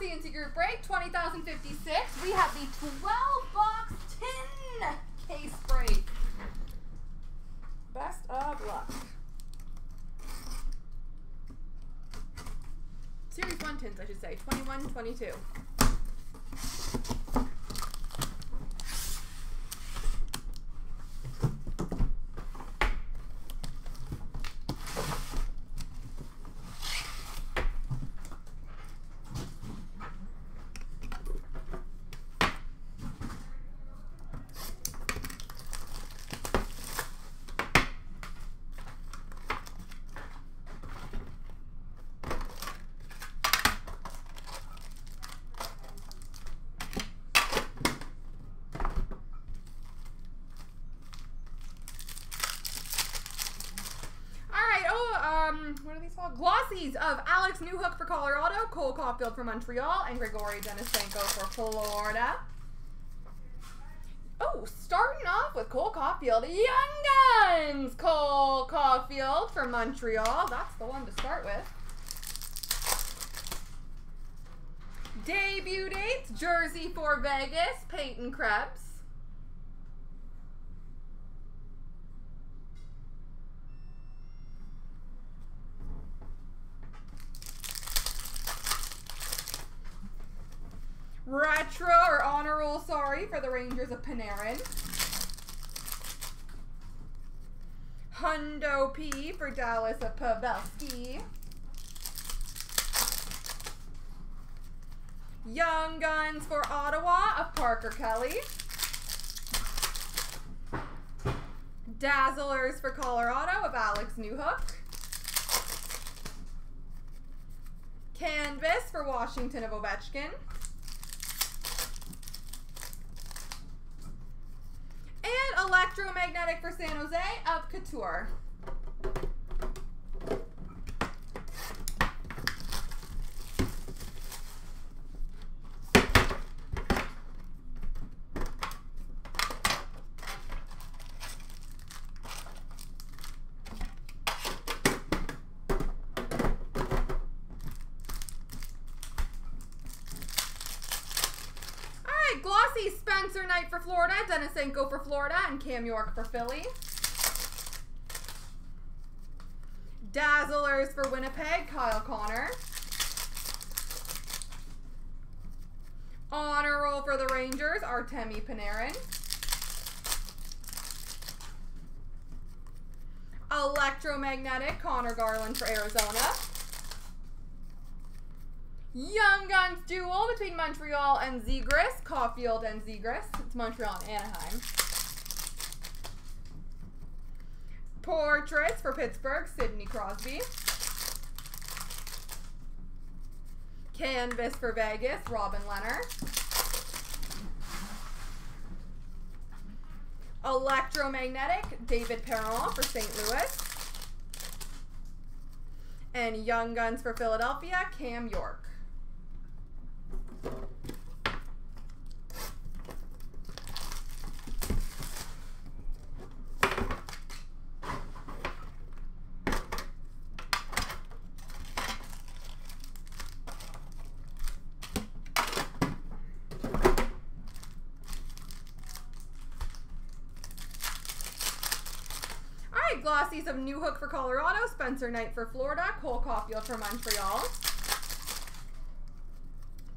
Into group break, 20,056. We have the 12 box tin case break. Best of luck. Series 1 tins, I should say. 21, 22. Oh, um, Glossies of Alex Newhook for Colorado, Cole Caufield for Montreal, and Grigory Denisenko for Florida. Oh, starting off with Cole Caufield, Young Guns! Cole Caufield for Montreal. That's the one to start with. Debut dates, jersey for Vegas, Peyton Krebs. Retro or honor roll, sorry, for the Rangers of Panarin. Hundo P for Dallas of Pavelski. Young Guns for Ottawa of Parker Kelly. Dazzlers for Colorado of Alex Newhook. Canvas for Washington of Ovechkin. And Electromagnetic for San Jose of Couture. Spencer Knight for Florida, Denisenko for Florida, and Cam York for Philly. Dazzlers for Winnipeg, Kyle Connor. Honor Roll for the Rangers, Artemi Panarin. Electromagnetic, Conor Garland for Arizona. Young Guns duel between Montreal and Zegras. Caufield and Zegras. It's Montreal and Anaheim. Portraits for Pittsburgh, Sidney Crosby. Canvas for Vegas, Robin Leonard. Electromagnetic, David Perron for St. Louis. And Young Guns for Philadelphia, Cam York. Glossies of Newhook for Colorado, Spencer Knight for Florida, Cole Caufield for Montreal.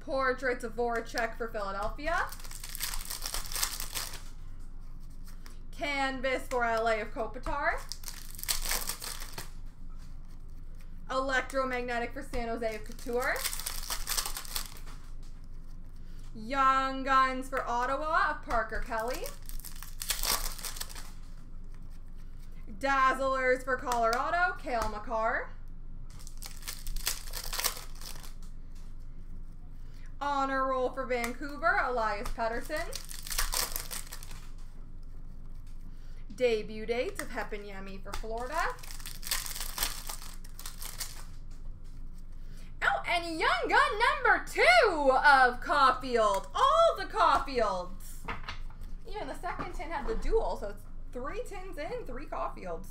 Portraits of Voracek for Philadelphia. Canvas for LA of Kopitar. Electromagnetic for San Jose of Couture. Young Guns for Ottawa of Parker Kelly. Dazzlers for Colorado, Cale Makar. Honor Roll for Vancouver, Elias Pettersson. Debut dates of Heponiemi for Florida. Oh, and Young Gun number two of Caufield. All the Caufields. Even the second tin had the dual, so it's three tins in, three Caufields.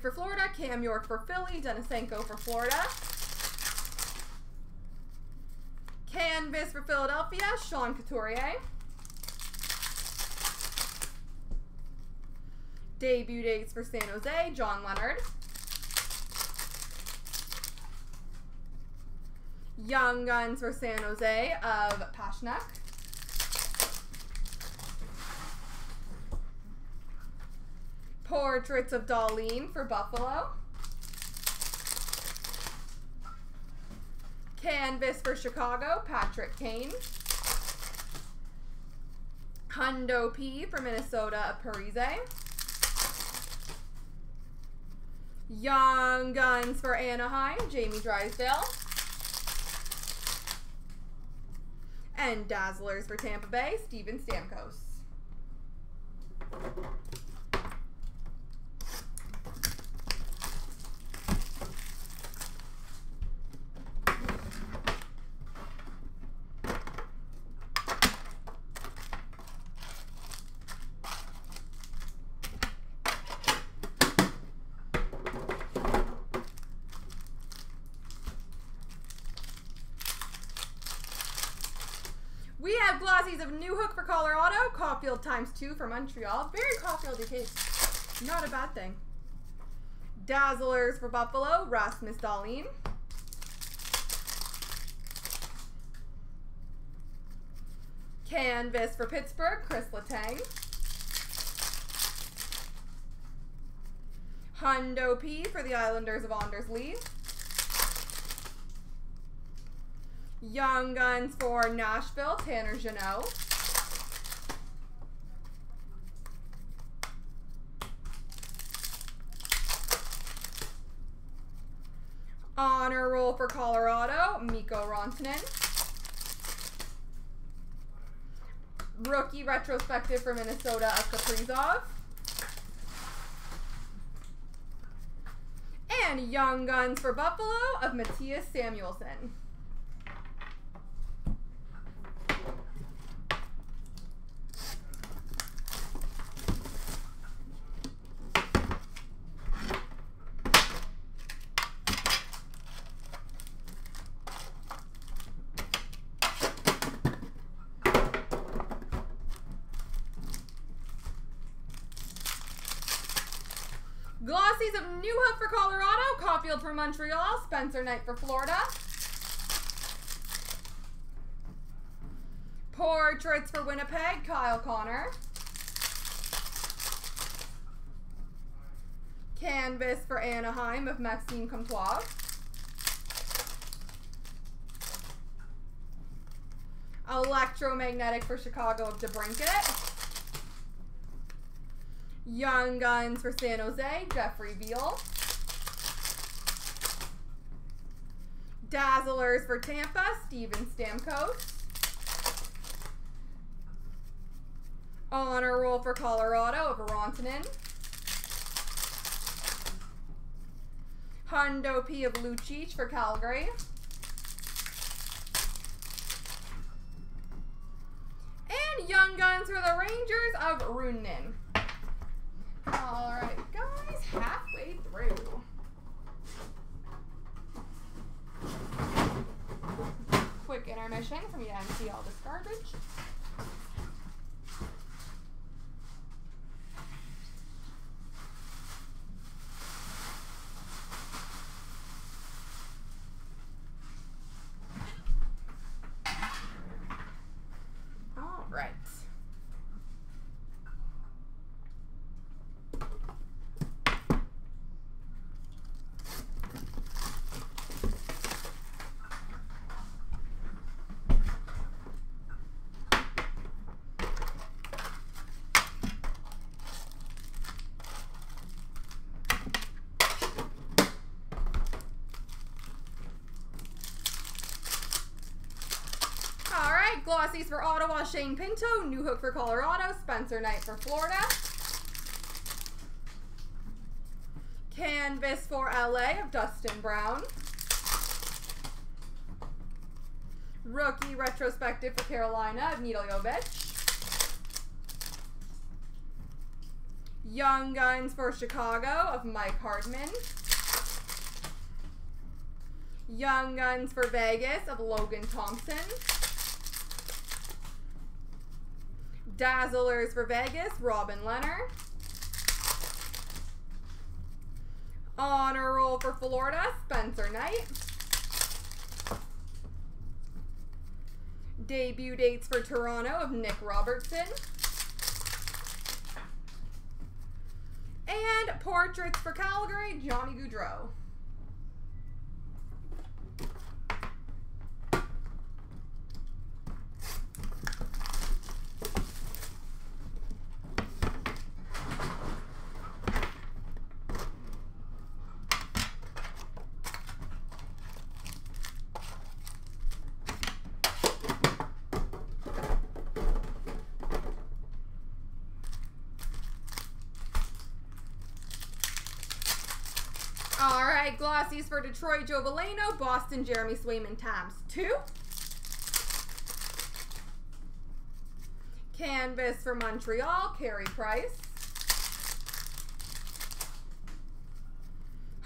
For Florida, Cam York for Philly, Denisenko for Florida. Canvas for Philadelphia, Sean Couturier. Debut dates for San Jose, John Leonard. Young Guns for San Jose of Pastrnak. Portraits of Dahlin for Buffalo. Canvas for Chicago, Patrick Kane. Hundo P for Minnesota, Parise. Young Guns for Anaheim, Jamie Drysdale. And Dazzlers for Tampa Bay, Steven Stamkos. We have glossies of Newhook for Colorado, Caufield times two for Montreal. Very Caufield case. Not a bad thing. Dazzlers for Buffalo, Rasmus Dahlin. Canvas for Pittsburgh, Chris Letang. Hundo P for the Islanders of Anders Lee. Young Guns for Nashville, Tanner Jeannot. Honor Roll for Colorado, Mikko Rantanen. Rookie Retrospective for Minnesota of Kaprizov. And Young Guns for Buffalo of Mattias Samuelsson. Glossies of Newhook for Colorado, Caufield for Montreal, Spencer Knight for Florida. Portraits for Winnipeg, Kyle Connor. Canvas for Anaheim of Maxime Comtois. Electromagnetic for Chicago of DeBrincat. Young Guns for San Jose, Jeffrey Viel. Dazzlers for Tampa, Steven Stamkos. Honor Roll for Colorado of Rantanen. Hundo P of Lucic for Calgary. And Young Guns for the Rangers of Runin. Intermission for me to empty all this garbage. All right. All for Ottawa, Shane Pinto. Newhook for Colorado, Spencer Knight for Florida. Canvas for LA of Dustin Brown. Rookie retrospective for Carolina of Needle Jovic. Young Guns for Chicago of Mike Hardman. Young Guns for Vegas of Logan Thompson. Dazzlers for Vegas, Robin Lehner. Honor Roll for Florida, Spencer Knight. Debut dates for Toronto of Nick Robertson. And portraits for Calgary, Johnny Gaudreau. All right, glossies for Detroit, Joe Veleno, Boston, Jeremy Swayman times two. Canvas for Montreal, Carey Price.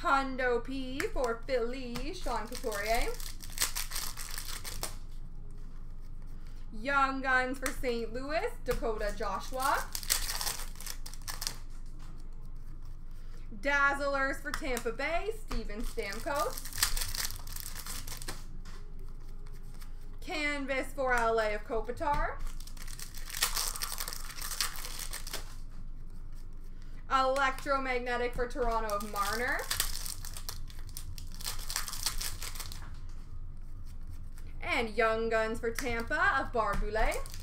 Hundo P for Philly, Sean Couturier. Young Guns for St. Louis, Dakota Joshua. Dazzlers for Tampa Bay, Steven Stamkos. Canvas for LA of Kopitar. Electromagnetic for Toronto of Marner. And Young Guns for Tampa of Barré-Boulet.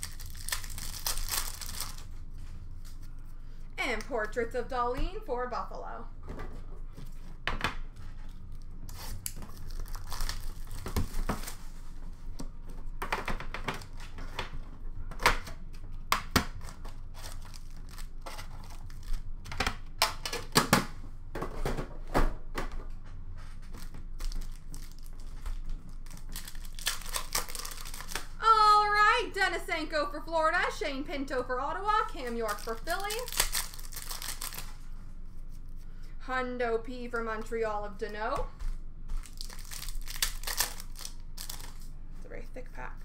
And Portraits of Dahlin for Buffalo. All right, Denisenko for Florida, Shane Pinto for Ottawa, Cam York for Philly. Hundo P for Montreal of Danault. It's a very thick pack.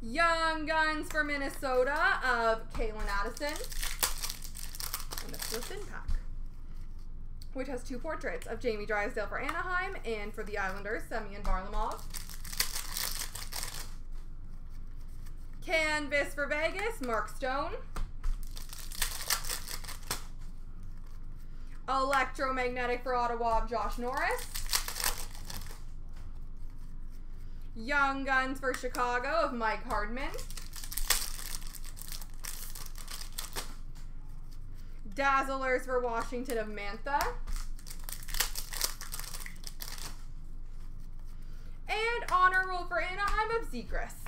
Young Guns for Minnesota of Calen Addison. And this is a thin pack. Which has two portraits of Jamie Drysdale for Anaheim and for the Islanders, Semyon Varlamov. Canvas for Vegas, Mark Stone. Electromagnetic for Ottawa of Josh Norris. Young Guns for Chicago of Mike Hardman. Dazzlers for Washington of Mantha. And Honor Roll for Anaheim of Zegras.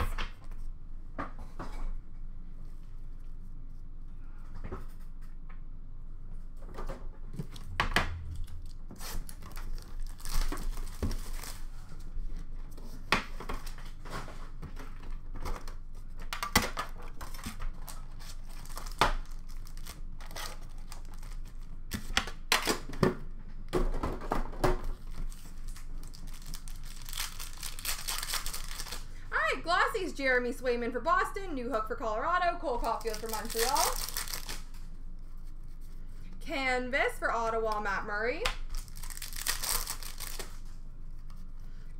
Glossy's Jeremy Swayman for Boston, Newhook for Colorado, Cole Caufield for Montreal. Canvas for Ottawa, Matt Murray.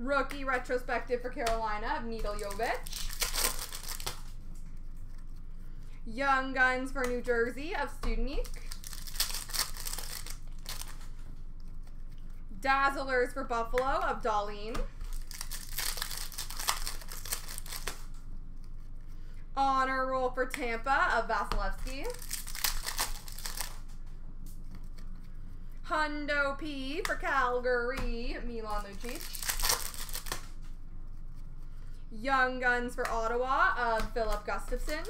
Rookie retrospective for Carolina of Needle Jovic. Young Guns for New Jersey of Studnik. Dazzlers for Buffalo of Dahlin. Honor Roll for Tampa of Vasilevskiy. Hundo P for Calgary, Milan Lucic. Young Guns for Ottawa of Philip Gustafson.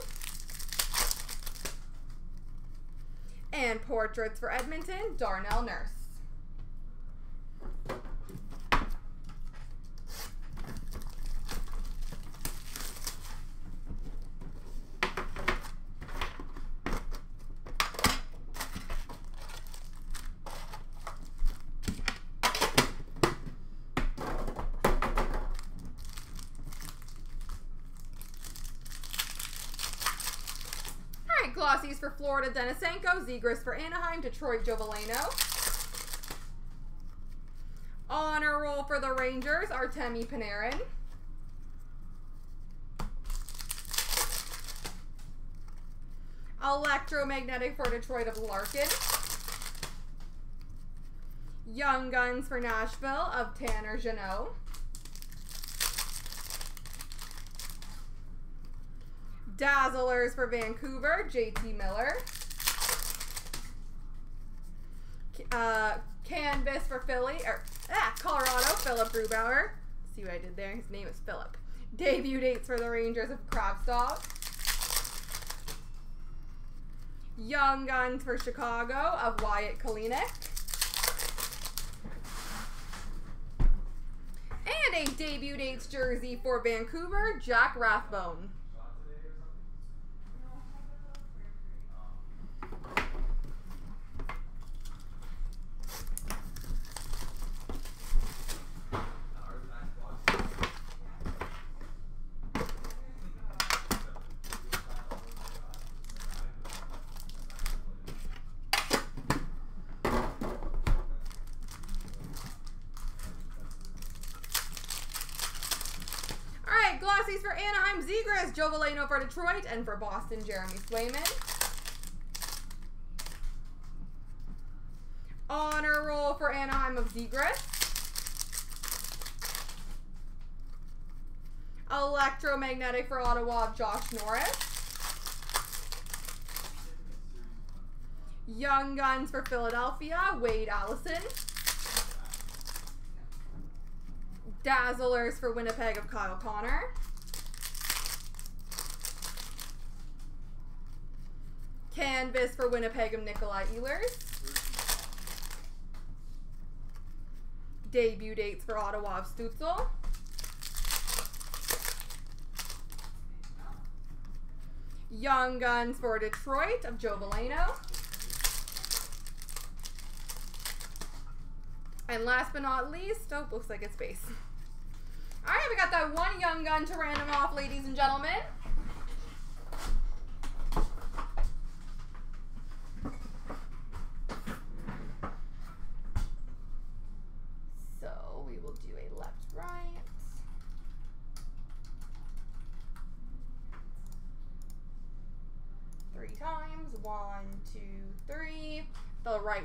And Portraits for Edmonton, Darnell Nurse. Right, glossies for Florida, Denisenko. Zegras for Anaheim. Detroit, Joe Veleno. Honor roll for the Rangers, Artemi Panarin. Electromagnetic for Detroit of Larkin. Young Guns for Nashville of Tanner Jeannot. Dazzlers for Vancouver, JT Miller. Uh, Canvas for Philly, or ah, Colorado, Philip Grubauer. See what I did there? His name is Philip. Debut dates for the Rangers of Kravtsov. Young Guns for Chicago of Wyatt Kalynuk. And a debut dates jersey for Vancouver, Jack Rathbone. Glossies for Anaheim, Zegras, Joe Veleno for Detroit, and for Boston, Jeremy Swayman. Honor roll for Anaheim of Zegras. Electromagnetic for Ottawa of Josh Norris. Young Guns for Philadelphia, Wade Allison. Dazzlers for Winnipeg of Kyle Connor. Canvas for Winnipeg of Nikolai Ehlers. Debut dates for Ottawa of Stützle. Young Guns for Detroit of Joe Veleno. And last but not least, oh, looks like it's base. All right, we got that one Young Gun to random off, ladies and gentlemen.